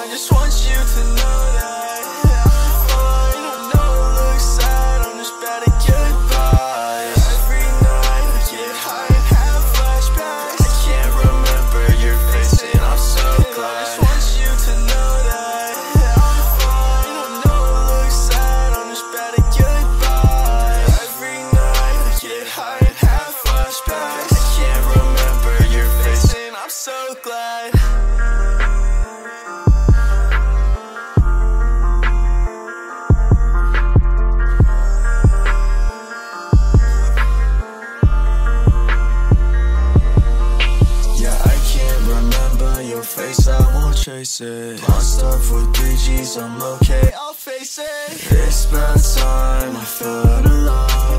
I just want you to know that I know looks sad, I'm just bad at goodbyes Every night I get high and have flashbacks. I can't remember your face and I'm so glad I just want you to know that I know looks sad, I'm just bad at goodbyes Every night I get high and have flashbacks. I can't remember your face and I'm so glad. face, I won't chase it. Lost up with BGs, I'm okay, I'll face it. It's bad time, I feel alive